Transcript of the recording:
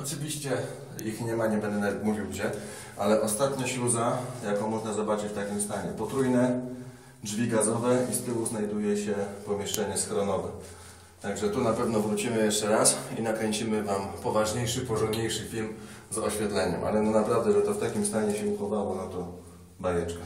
Oczywiście ich nie ma, nie będę nawet mówił gdzie, ale ostatnia śluza, jaką można zobaczyć w takim stanie. Potrójne drzwi gazowe i z tyłu znajduje się pomieszczenie schronowe. Także tu na pewno wrócimy jeszcze raz i nakręcimy Wam poważniejszy, porządniejszy film z oświetleniem. Ale no naprawdę, że to w takim stanie się uchowało, no to bajeczka.